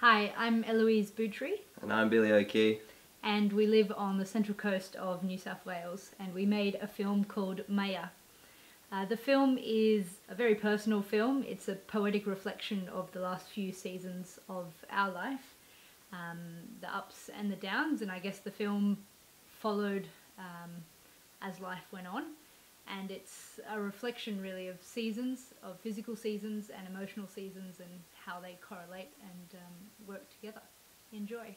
Hi, I'm Eloise Boutry And I'm Billy O'Key. and we live on the central coast of New South Wales and we made a film called Maya. Uh, the film is a very personal film. It's a poetic reflection of the last few seasons of our life, um, the ups and the downs, and I guess the film followed um, as life went on. And it's a reflection really of seasons, of physical seasons and emotional seasons, and how they correlate and um, work together. Enjoy.